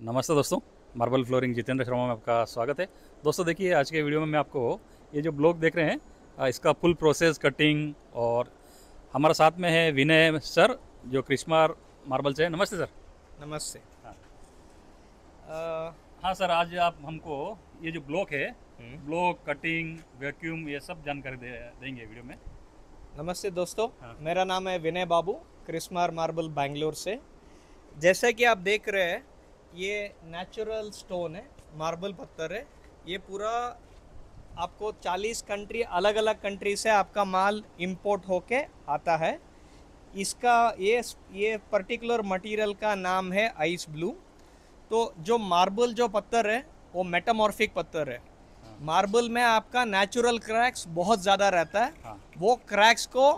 नमस्ते दोस्तों marble flooring Jitendra Sharma में आपका स्वागत है दोस्तों देखिए आज के वीडियो में मैं आपको ये जो ब्लॉग देख रहे हैं इसका फुल प्रोसेस कटिंग और हमारा साथ में है विनय सर जो क्रिस्मार मार्बल से है नमस्ते सर नमस्ते हाँ। अ, हाँ सर आज आप हमको ये जो ब्लॉक है। ब्लॉक कटिंग वैक्यूम ये सब जानकारी दे, देंगे वीडियो में नमस्ते दोस्तों हाँ। मेरा नाम है विनय बाबू क्रिस्मार मार्बल बैंगलोर से जैसा कि आप देख रहे हैं ये नेचुरल स्टोन है मार्बल पत्थर है। ये पूरा आपको 40 कंट्री अलग अलग कंट्री से आपका माल इंपोर्ट होके आता है। इसका ये ये पर्टिकुलर मटेरियल का नाम है आइस ब्लू तो जो मार्बल जो पत्थर है वो मेटामॉर्फिक पत्थर है। मार्बल में आपका नेचुरल क्रैक्स बहुत ज़्यादा रहता है। हाँ। वो क्रैक्स को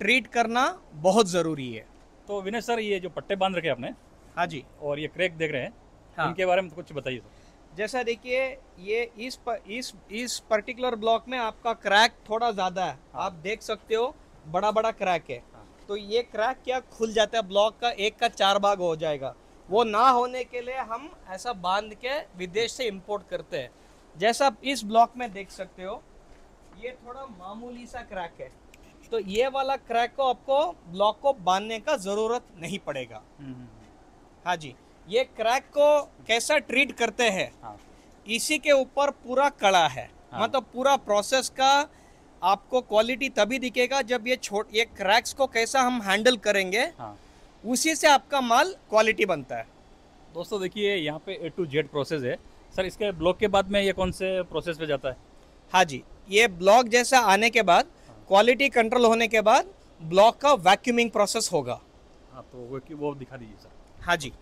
ट्रीट करना बहुत ज़रूरी है। तो विनय सर ये जो पट्टे बाँध रखे आपने हाँ जी। और ये क्रैक देख रहे हैं हाँ। इनके बारे में कुछ बताइए जैसा देखिए ये इस प, इस इस पर्टिकुलर ब्लॉक में आपका क्रैक थोड़ा ज़्यादा है। हाँ। आप देख सकते हो बड़ा बड़ा क्रैक है। हाँ। तो ये क्रैक क्या खुल जाता है? ब्लॉक का एक का चार भाग हो जाएगा। वो ना होने के लिए हम ऐसा बाँध के विदेश से इम्पोर्ट करते हैं। जैसा आप इस ब्लॉक में देख सकते हो ये थोड़ा मामूली सा क्रैक है। तो ये वाला क्रैक को आपको ब्लॉक को बांधने का ज़रूरत नहीं पड़ेगा। हम्म, हम्म, हाँ जी। ये क्रैक को कैसा ट्रीट करते हैं? हाँ। इसी के ऊपर पूरा कड़ा है। हाँ। मतलब पूरा प्रोसेस का आपको क्वालिटी तभी दिखेगा जब ये छोट ये क्रैक्स को कैसा हम हैंडल करेंगे। हाँ। उसी से आपका माल क्वालिटी बनता है। दोस्तों देखिए यहाँ पे ए टू जेड प्रोसेस है। सर इसके ब्लॉक के बाद में ये कौन से प्रोसेस पे जाता है? हाँ जी ये ब्लॉक जैसा आने के बाद क्वालिटी कंट्रोल होने के बाद ब्लॉक का वैक्यूमिंग प्रोसेस होगा। हाँ तो वो वो दिखा दीजिए सर। हाँ जी।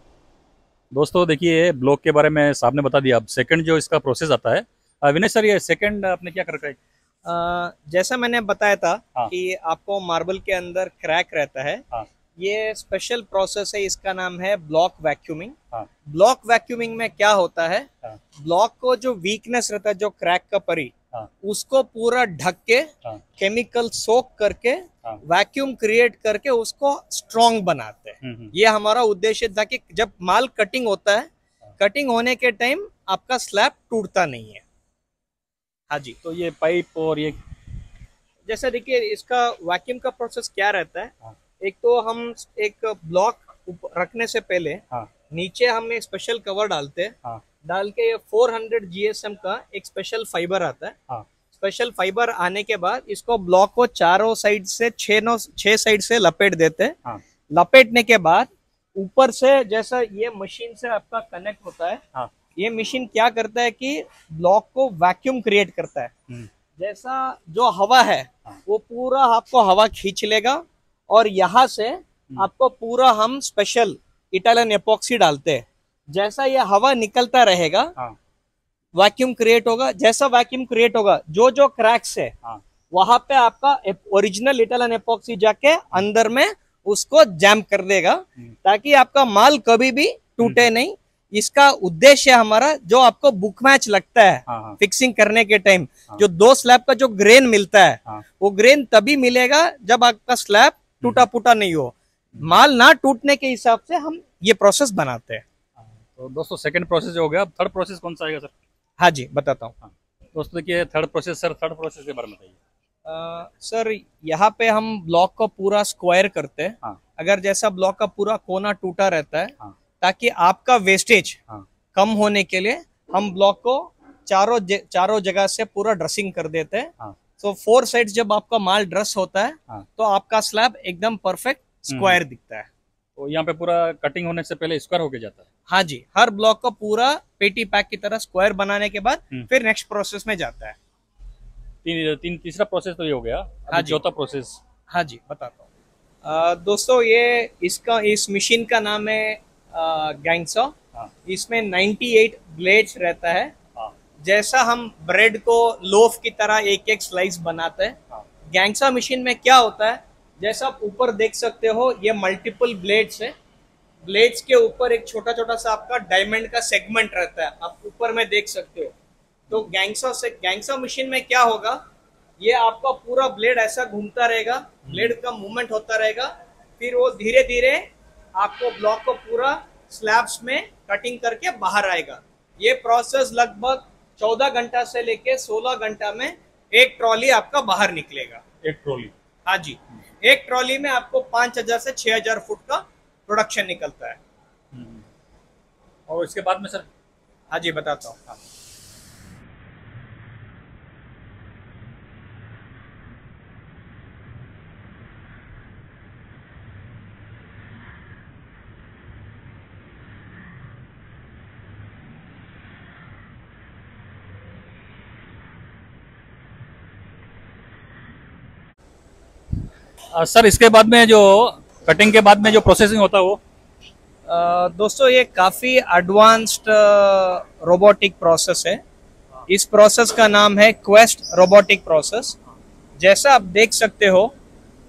दोस्तों देखिए ब्लॉक के बारे में साहब ने बता दिया। अब सेकंड जो इसका प्रोसेस आता है विनय सर ये सेकंड आपने क्या कर रखा है जैसा मैंने बताया था हाँ। कि आपको मार्बल के अंदर क्रैक रहता है। हाँ। ये स्पेशल प्रोसेस है इसका नाम है ब्लॉक वैक्यूमिंग हाँ। ब्लॉक वैक्यूमिंग में क्या होता है? हाँ। ब्लॉक को जो वीकनेस रहता है जो क्रैक का परी हाँ। उसको पूरा ढक के हाँ। केमिकल सोक करके वैक्यूम क्रिएट करके उसको स्ट्रॉन्ग बनाते हैं। हम्म, हम्म, ये हमारा उद्देश्य था कि जब माल कटिंग होता है कटिंग होने के टाइम आपका स्लैब टूटता नहीं है। हाँ जी। तो ये पाइप और ये जैसे देखिए इसका वैक्यूम का प्रोसेस क्या रहता है? हाँ। एक तो हम एक ब्लॉक रखने से पहले हाँ। नीचे हम एक स्पेशल कवर डालते हैं। हाँ। डाल के ये 400 जीएसएम का एक स्पेशल फाइबर आता है। हाँ। स्पेशल फाइबर आने के बाद इसको ब्लॉक को चारों साइड से छह नौ छह साइड से लपेट देते हैं। हाँ। लपेटने के बाद ऊपर से जैसा ये मशीन से आपका कनेक्ट होता है हाँ। ये मशीन क्या करता है कि ब्लॉक को वैक्यूम क्रिएट करता है। हम्म, जैसा जो हवा है हाँ। वो पूरा आपको हवा खींच लेगा और यहाँ से आपको पूरा हम स्पेशल इटालियन एपोक्सी डालते हैं। जैसा ये हवा निकलता रहेगा हाँ। वैक्यूम क्रिएट होगा। जैसा वैक्यूम क्रिएट होगा जो जो क्रैक्स है हाँ। वहाँ पे आपका ओरिजिनल इटालियन एपॉक्सी जाके अंदर में उसको जैम कर देगा हम्म, ताकि आपका माल कभी भी टूटे नहीं। इसका उद्देश्य हमारा जो आपको बुक मैच लगता है हाँ हाँ। फिक्सिंग करने के टाइम हाँ। जो दो स्लैब का जो ग्रेन मिलता है हाँ। वो ग्रेन तभी मिलेगा जब आपका स्लैब टूटा फूटा नहीं हो। माल ना टूटने के हिसाब से हम ये प्रोसेस बनाते हैं। हाँ। तो दोस्तों सेकंड प्रोसेस हो गया। अब थर्ड प्रोसेस कौन सा आएगा सर हाँ जी बताता हूँ। हाँ। दोस्तों देखिए third process sir third process के बारे में बताइए। सर यहाँ पे हम ब्लॉक को पूरा स्क्वायर करते हैं। हाँ। अगर जैसा ब्लॉक का पूरा कोना टूटा रहता है हाँ। ताकि आपका वेस्टेज हाँ। कम होने के लिए हम ब्लॉक को चारों चारों जगह से पूरा ड्रेसिंग कर देते हैं। हाँ। तो फोर साइड जब आपका माल ड्रेस होता है हाँ। तो आपका स्लैब एकदम परफेक्ट स्क्वायर दिखता है। तो यहाँ पे पूरा कटिंग होने से पहले स्क्वायर होके जाता है। हाँ जी हर ब्लॉक को पूरा पेटी पैक की तरह स्क्वायर बनाने के बाद हम्म। फिर नेक्स्ट प्रोसेस में जाता है। तीन तीन तीसरा प्रोसेस तो ये हो गया। हाँ जी। चौथा प्रोसेस हाँ जी बताता हूँ। दोस्तों ये इसका इस मशीन का नाम है गैंगसॉ हाँ। इसमें 98 ब्लेड्स रहता है। हाँ। जैसा हम ब्रेड को लोफ की तरह एक एक स्लाइस बनाते हैं। हाँ। गैंगसा मशीन में क्या होता है? जैसा आप ऊपर देख सकते हो ये मल्टीपल ब्लेड्स है। ब्लेड्स के ऊपर एक छोटा छोटा सा आपका डायमंड का सेगमेंट रहता है। आप ऊपर में देख सकते हो। तो गैंगसा से गैंगसा मशीन में क्या होगा? ये आपका पूरा ब्लेड ऐसा घूमता रहेगा। ब्लेड का मूवमेंट होता रहेगा। फिर वो धीरे धीरे आपको ब्लॉक को पूरा स्लैब्स में कटिंग करके बाहर आएगा। ये प्रोसेस लगभग 14 घंटा से लेके 16 घंटा में एक ट्रॉली आपका बाहर निकलेगा। एक ट्रॉली हाँ जी। एक ट्रॉली में आपको 5000 से 6000 फुट का प्रोडक्शन निकलता है। हम्म। और इसके बाद में सर? हाँ जी बताता हूँ। सर इसके बाद में जो कटिंग के बाद में जो प्रोसेसिंग होता है वो? दोस्तों ये काफ़ी एडवांस्ड रोबोटिक प्रोसेस है। इस प्रोसेस का नाम है क्वेस्ट रोबोटिक प्रोसेस जैसा आप देख सकते हो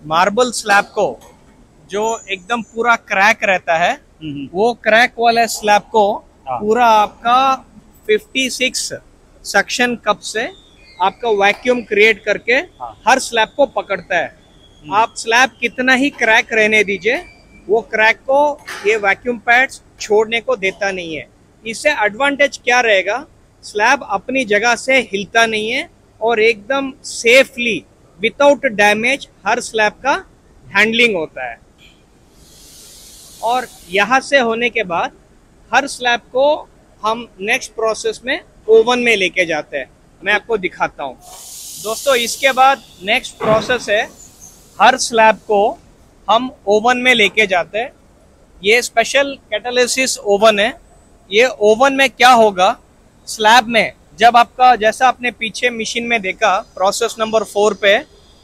मार्बल स्लैब को जो एकदम पूरा क्रैक रहता है वो क्रैक वाले स्लैब को हाँ। पूरा आपका 56 सक्शन कप से आपका वैक्यूम क्रिएट करके हाँ। हर स्लैब को पकड़ता है। आप स्लैब कितना ही क्रैक रहने दीजिए, वो क्रैक को, ये वैक्यूम पैड्स छोड़ने को देता नहीं है। इससे एडवांटेज क्या रहेगा? स्लैब अपनी जगह से हिलता नहीं है और एकदम सेफली विदाउट डैमेज हर स्लैब का हैंडलिंग होता है। और यहाँ से होने के बाद, हर स्लैब को हम नेक्स्ट प्रोसेस में ओवन में लेके जाते हैं। मैं आपको दिखाता हूँ। दोस्तों, इसके बाद नेक्स्ट प्रोसेस है हर स्लैब को हम ओवन में लेके जाते हैं। ये स्पेशल कैटालिसिस ओवन है। ये ओवन में क्या होगा? स्लैब में जब आपका, जैसा आपने पीछे मशीन में देखा प्रोसेस नंबर फोर पे,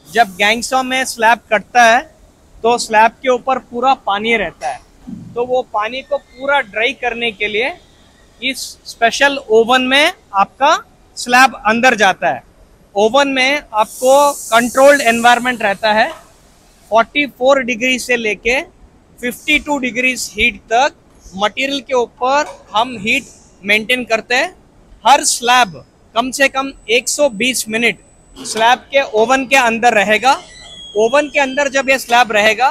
जब गैंगसो में स्लैब कटता है तो स्लैब के ऊपर पूरा पानी रहता है। तो वो पानी को पूरा ड्राई करने के लिए इस स्पेशल ओवन में आपका स्लैब अंदर जाता है। ओवन में आपको कंट्रोल्ड एनवायरनमेंट रहता है। 44 डिग्री से लेके 52 डिग्री हीट तक मटेरियल के ऊपर हम हीट मेंटेन करते हैं। हर स्लैब कम से कम 120 मिनट स्लैब के ओवन के अंदर रहेगा। ओवन के अंदर जब ये स्लैब रहेगा,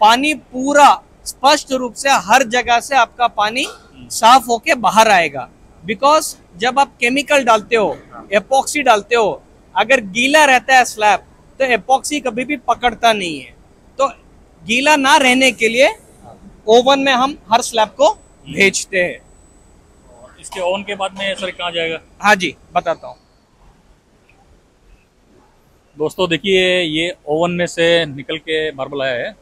पानी पूरा स्पष्ट रूप से हर जगह से आपका पानी साफ़ होके बाहर आएगा। बिकॉज़ जब आप केमिकल डालते हो, एपॉक्सी डालते हो, अगर गीला रहता है स्लैब तो एपॉक्सी कभी भी पकड़ता नहीं है। तो गीला ना रहने के लिए ओवन में हम हर स्लैब को भेजते हैं। इसके ओवन के बाद में सर कहा जाएगा? हाँ जी बताता हूँ। दोस्तों देखिए ये ओवन में से निकल के मार्बल आया है।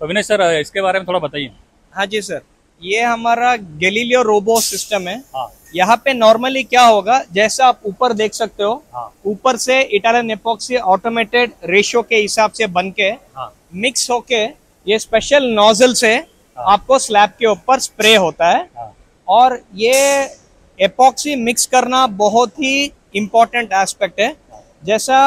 तो सर इसके बारे में थोड़ा बताइए। हाँ जी सर ये हमारा गैलीलियो रोबो सिस्टम है। हाँ। यहाँ पे नॉर्मली क्या होगा जैसा आप ऊपर देख सकते हो हाँ। ऊपर से इटालियन एपोक्सी ऑटोमेटेड रेशियो के हिसाब से बन के हाँ। मिक्स होके ये स्पेशल नोजल से आपको स्लैब के ऊपर स्प्रे होता है। हाँ। और ये एपोक्सी मिक्स करना बहुत ही इम्पोर्टेंट एस्पेक्ट है। जैसा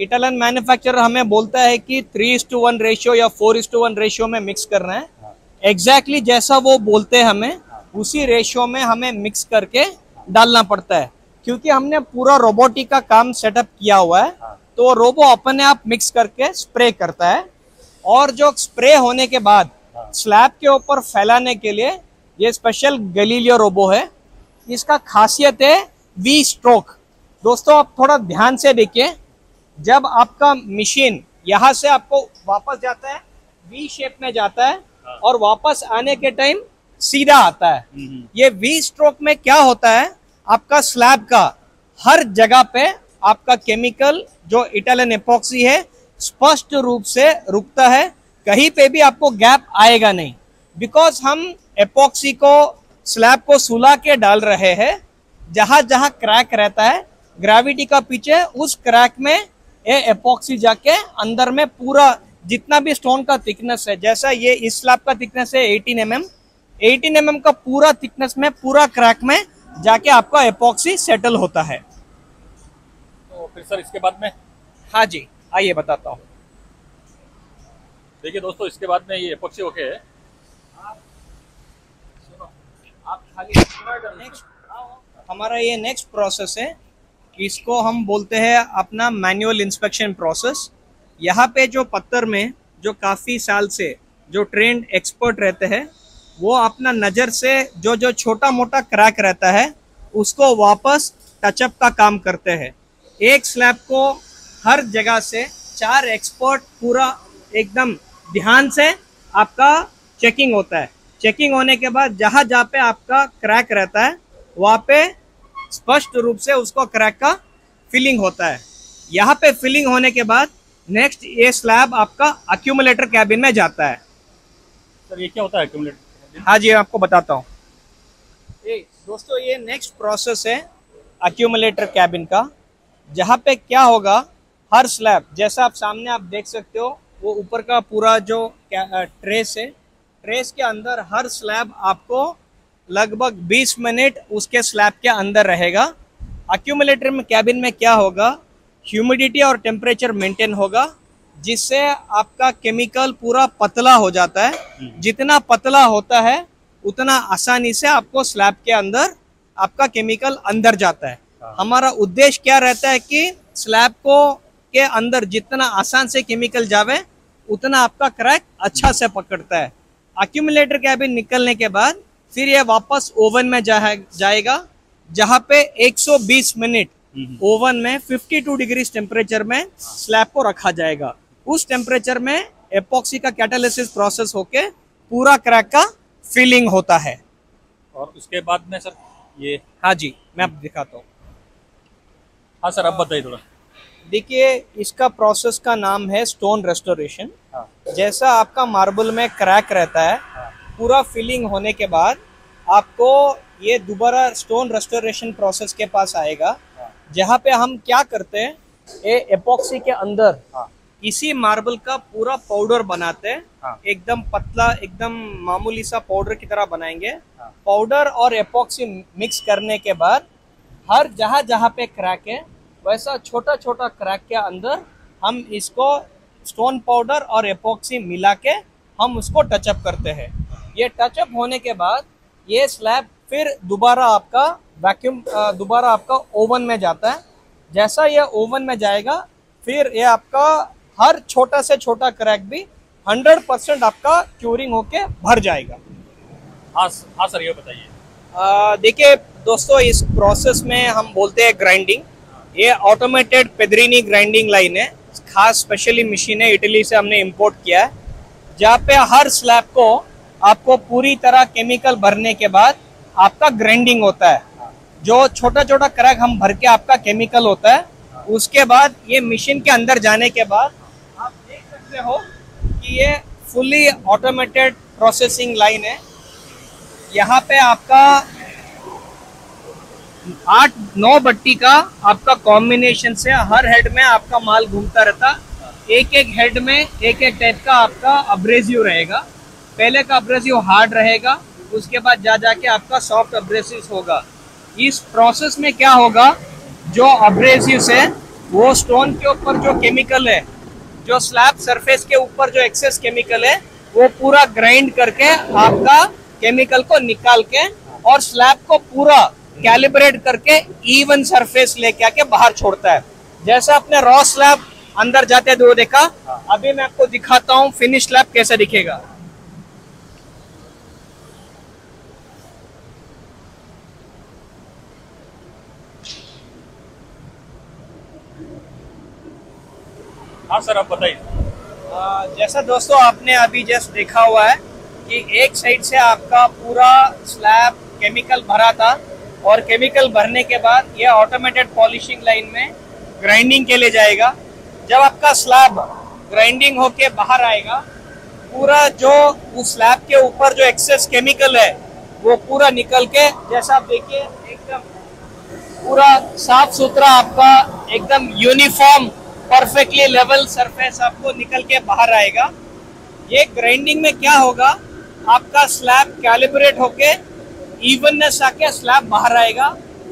इटालियन मैन्युफैक्चरर हमें बोलता है कि three is to one ratio या four is to one ratio में मिक्स करना है हाँ एग्जैक्टली exactly जैसा वो बोलते हैं हमें, उसी रेशियो में हमें मिक्स करके डालना पड़ता है क्योंकि हमने पूरा रोबोटिक का काम सेटअप किया हुआ है। तो रोबो अपने आप मिक्स करके स्प्रे करता है और जो स्प्रे होने के बाद। स्लैब के ऊपर फैलाने के लिए ये स्पेशल गलीलियो रोबो है इसका खासियत है वी स्ट्रोक दोस्तों, आप थोड़ा ध्यान से देखिए, जब आपका मशीन यहाँ से आपको वापस जाता है वी शेप में जाता हाँ। और वापस आने के टाइम सीधा आता है। हम्म, ये वी स्ट्रोक में क्या होता है? आपका स्लैब का हर जगह पे आपका केमिकल जो इटालियन एपॉक्सी है स्पष्ट रूप से रुकता है। कहीं पे भी आपको गैप आएगा नहीं। बिकॉज़ हम एपॉक्सी को स्लैब को सुला के डाल रहे हैं जहाँ जहाँ क्रैक रहता है ग्रेविटी का पीछे उस क्रैक में ये एपॉक्सी जाके अंदर में पूरा जितना भी स्टोन का थिकनेस है जैसा ये इस स्लैब का थिकनेस है 18 एम एम 18 एम का पूरा थिकनेस में पूरा क्रैक में जाके आपका एपॉक्सी सेटल होता है। तो फिर सर इसके बाद में? हाँ जी आइए बताता हूँ। देखिए दोस्तों इसके बाद में ये एपोक्सी ओके है। आप खाली नेक्स्ट हमारा ये नेक्स्ट प्रोसेस है इसको हम बोलते हैं अपना मैनुअल इंस्पेक्शन प्रोसेस यहाँ पे जो पत्थर में, जो काफ़ी साल से जो ट्रेंड एक्सपर्ट रहते हैं, वो अपना नज़र से जो जो छोटा मोटा क्रैक रहता है, उसको वापस टचअप का काम करते हैं। एक स्लैब को हर जगह से चार एक्सपर्ट पूरा एकदम ध्यान से आपका चेकिंग होता है। चेकिंग होने के बाद जहाँ जहाँ पे आपका क्रैक रहता है, वहाँ पे स्पष्ट रूप से उसको क्रैक का फिलिंग होता है। यहाँ पे फिलिंग होने के बाद नेक्स्ट ये स्लैब आपका अक्यूमुलेटर कैबिन में जाता है। सर ये क्या होता है एक्यूमुलेटर हाँ जी आपको बताता हूँ। दोस्तों ये नेक्स्ट प्रोसेस है अक्यूमुलेटर कैबिन का जहाँ पे क्या होगा हर स्लैब जैसा आप सामने आप देख सकते हो वो ऊपर का पूरा जो ट्रेस है ट्रेस के अंदर हर स्लैब आपको लगभग 20 मिनट उसके स्लैब के अंदर रहेगा। अक्यूमुलेटर में कैबिन में क्या होगा ह्यूमिडिटी और टेम्परेचर मेंटेन होगा जिससे आपका केमिकल पूरा पतला हो जाता है जितना पतला होता है उतना आसानी से आपको स्लैब के अंदर आपका केमिकल अंदर जाता है हाँ। हमारा उद्देश्य क्या रहता है कि स्लैब को के अंदर जितना आसान से केमिकल जावे उतना आपका क्रैक अच्छा से पकड़ता है अक्यूमुलेटर कैबिन निकलने के बाद फिर यह वापस ओवन में जा, जाएगा जहाँ पे 120 मिनट हम्म। ओवन में 52 डिग्री टेम्परेचर में स्लैब को रखा जाएगा। उस टेम्परेचर में एपॉक्सी का कैटालिसिस प्रोसेस होके पूरा क्रैक का फिलिंग होता है। और उसके बाद में सर ये हाँ जी मैं अब दिखाता हूँ। हाँ सर अब बताइए थोड़ा। देखिए इसका प्रोसेस का नाम है स्टोन रेस्टोरेशन हाँ। जैसा आपका मार्बल में क्रैक रहता है हाँ। पूरा फिलिंग होने के बाद आपको ये दोबारा स्टोन रेस्टोरेशन प्रोसेस के पास आएगा। जहाँ पे हम क्या करते हैं ये एपॉक्सी के अंदर हाँ। इसी मार्बल का पूरा पाउडर बनाते हैं। हाँ। एकदम पतला एकदम मामूली सा पाउडर की तरह बनाएँगे। हाँ। पाउडर और एपॉक्सी मिक्स करने के बाद हर जहाँ जहाँ पे क्रैक है वैसा छोटा छोटा क्रैक के अंदर हम इसको स्टोन पाउडर और एपॉक्सी मिला के हम उसको टचअप करते हैं। ये टचअप होने के बाद ये स्लैब फिर दोबारा आपका वैक्यूम दोबारा आपका ओवन में जाता है। जैसा यह ओवन में जाएगा फिर यह आपका हर छोटा से छोटा क्रैक भी 100 परसेंट आपका क्यूरिंग होके भर जाएगा। हाँ हाँ सर ये बताइए। देखिए दोस्तों इस प्रोसेस में हम बोलते हैं ग्राइंडिंग ये ऑटोमेटेड पेदरीनी ग्राइंडिंग लाइन है। खास स्पेशली मशीन है इटली से हमने इंपोर्ट किया है। जहाँ पे हर स्लैब को आपको पूरी तरह केमिकल भरने के बाद आपका ग्राइंडिंग होता है। जो छोटा छोटा क्रैक हम भर के आपका केमिकल होता है, उसके बाद ये मशीन के अंदर जाने के बाद आप देख सकते हो कि ये फुली ऑटोमेटेड प्रोसेसिंग लाइन है। यहाँ पे आपका आठ, नौ बट्टी का आपका कॉम्बिनेशन से हर हेड में आपका माल घूमता रहता। एक एक हेड में एक एक टाइप का आपका अब्रेसिव रहेगा। पहले का अब्रेसिव हार्ड रहेगा, उसके बाद जा जाके आपका सॉफ्ट अब्रेसिव होगा। इस प्रोसेस में क्या होगा? जो अब्रेसिव है, वो स्टोन के ऊपर जो केमिकल है, जो स्लैब सरफेस के ऊपर जो एक्सेस केमिकल है, वो पूरा ग्राइंड करके आपका केमिकल को निकाल के और स्लैब को पूरा कैलिब्रेट करके इवन सरफेस लेके आके बाहर छोड़ता है। जैसा आपने रॉ स्लैब अंदर जाते हुए देखा, अभी मैं आपको दिखाता हूँ फिनिश स्लैब कैसे दिखेगा। हाँ सर, आप बताइए। जैसा दोस्तों आपने अभी जस्ट देखा हुआ है कि एक साइड से आपका पूरा स्लैब केमिकल भरा था और केमिकल भरने के बाद ये ऑटोमेटेड पॉलिशिंग लाइन में ग्राइंडिंग के लिए जाएगा। जब आपका स्लैब ग्राइंडिंग होके बाहर आएगा, पूरा जो उस स्लैब के ऊपर जो एक्सेस केमिकल है, वो पूरा निकल के, जैसा आप देखिए, एकदम पूरा साफ़ सुथरा आपका एकदम यूनिफॉर्म परफेक्टली लेवल सरफेस आपको निकल के बाहर आएगा। ये ग्राइंडिंग में क्या होगा? आपका स्लैब कैलिब्रेट होके इवननेस आके स्लैब बाहर आएगा।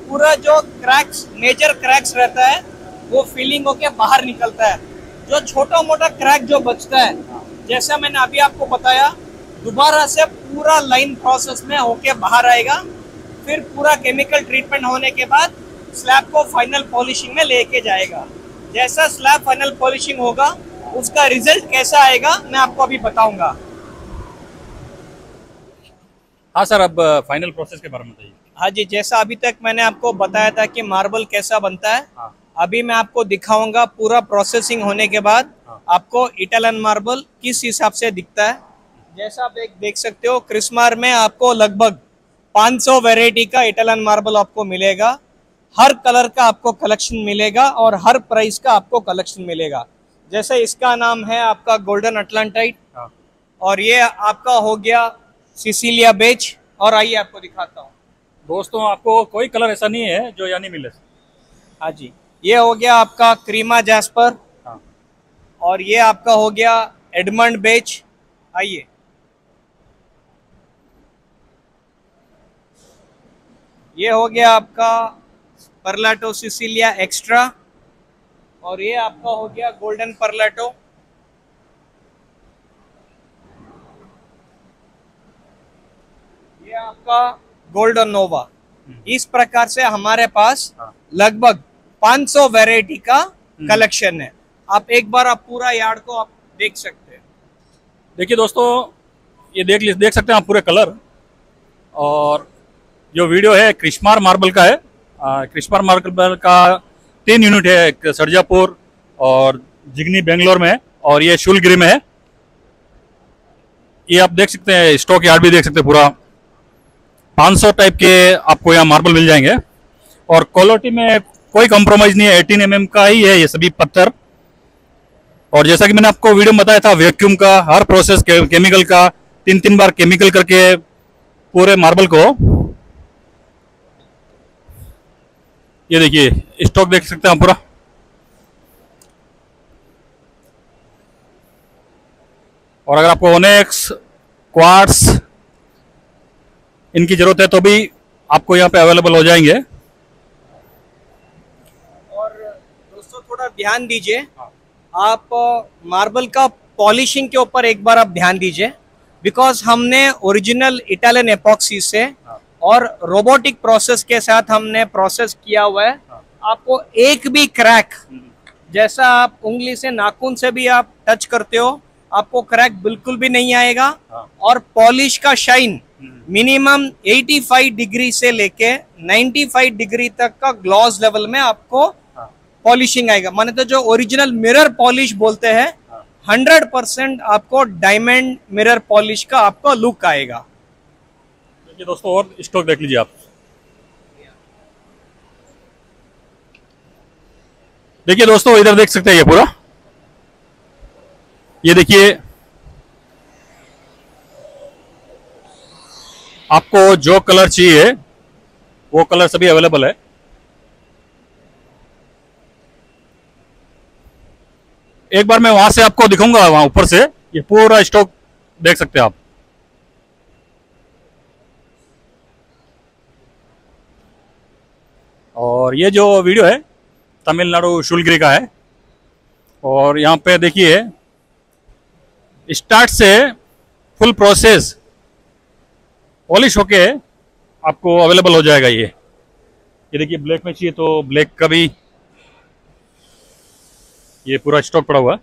पूरा जो क्रैक्स मेजर क्रैक्स रहता है, वो फीलिंग होके बाहर निकलता है। जो छोटा मोटा क्रैक जो बचता है, जैसा मैंने अभी आपको बताया, दोबारा से पूरा लाइन प्रोसेस में होके बाहर आएगा। फिर पूरा केमिकल ट्रीटमेंट होने के बाद स्लैब को फाइनल पॉलिशिंग में लेके जाएगा। जैसा स्लैब फाइनल पॉलिशिंग होगा उसका रिज़ल्ट कैसा आएगा मैं आपको अभी बताऊँगा। हाँ सर अब फाइनल प्रोसेस के बारे में बताइए। हाँ जी जैसा अभी तक मैंने आपको बताया था कि मार्बल कैसा बनता है हाँ। अभी मैं आपको दिखाऊँगा पूरा प्रोसेसिंग होने के बाद हाँ। आपको इटालियन मार्बल किस हिसाब से दिखता है। जैसा आप देख देख सकते हो क्रिस्मार में आपको लगभग 500 वैरायटी का इटालियन मार्बल आपको मिलेगा। हर कलर का आपको कलेक्शन मिलेगा और हर प्राइस का आपको कलेक्शन मिलेगा। जैसे इसका नाम है आपका गोल्डन अटलांटाइट हाँ। और ये आपका हो गया सिसिलिया बेच और आइए आपको दिखाता हूँ। दोस्तों आपको कोई कलर ऐसा नहीं है जो यानी मिले। हाँ जी। ये हो गया आपका क्रीमा जैस्पर हाँ। और ये आपका हो गया एडमंड बेच आइए। ये हो गया आपका परलाटो सिसिलिया एक्स्ट्रा। और ये आपका हो गया गोल्डन परलाटो। ये आपका गोल्डन नोवा। इस प्रकार से हमारे पास हाँ। लगभग 500 वैरायटी का कलेक्शन है। आप एक बार आप पूरा यार्ड को आप देख सकते हैं। देखिए दोस्तों ये देख देख सकते हैं आप पूरे कलर। और जो वीडियो है क्रिश्मार मार्बल का है। आ, क्रिश्मार मार्बल का तीन यूनिट है एक सरजापुर और जिगनी बेंगलोर में और ये शुलगिरी में है। ये आप देख सकते हैं स्टॉक यार्ड भी देख सकते हैं पूरा। 500 टाइप के आपको यहाँ मार्बल मिल जाएँगे। और क्वालिटी में कोई कॉम्प्रोमाइज नहीं है 18 एम mm का ही है ये सभी पत्थर। और जैसा कि मैंने आपको वीडियो में बताया था वैक्यूम का हर प्रोसेस के, केमिकल का तीन तीन बार केमिकल करके पूरे मार्बल को ये देखिए स्टॉक देख सकते हैं आप पूरा। और अगर आपको ओनेक्स क्वार्ट्स इनकी ज़रूरत है तो भी आपको यहाँ पे अवेलेबल हो जाएँगे। और दोस्तों थोड़ा ध्यान दीजिए। आप मार्बल का पॉलिशिंग के ऊपर एक बार आप ध्यान दीजिए। बिकॉज़ हमने ओरिजिनल इटालियन एपॉक्सी से और रोबोटिक प्रोसेस के साथ हमने प्रोसेस किया हुआ है आपको एक भी क्रैक जैसा आप उंगली से नाखून से भी आप टच करते हो आपको क्रैक बिल्कुल भी नहीं आएगा हाँ। और पॉलिश का शाइन मिनिमम 85 डिग्री से लेके 95 डिग्री तक का ग्लॉस लेवल में आपको हाँ। पॉलिशिंग आएगा माने तो जो ओरिजिनल मिरर पॉलिश बोलते हैं हाँ। हंड्रेड परसेंट आपको डायमंड मिरर पॉलिश का आपको लुक आएगा देखिए दोस्तों, और स्टॉक देख लीजिए आप। देखिए दोस्तों, इधर देख सकते हैं ये पूरा। ये देखिए, आपको जो कलर चाहिए, वो कलर सभी अवेलेबल है। एक बार मैं वहाँ से आपको दिखाऊँगा वहाँ ऊपर से, ये पूरा स्टॉक देख सकते हैं आप। और ये जो वीडियो है, तमिलनाडु शुलगिरी का है। और यहाँ पे देखिए स्टार्ट से फुल प्रोसेस पॉलिश होके आपको अवेलेबल हो जाएगा ये। ये देखिए ब्लैक में चाहिए तो ब्लैक का भी ये पूरा स्टॉक पड़ा हुआ। है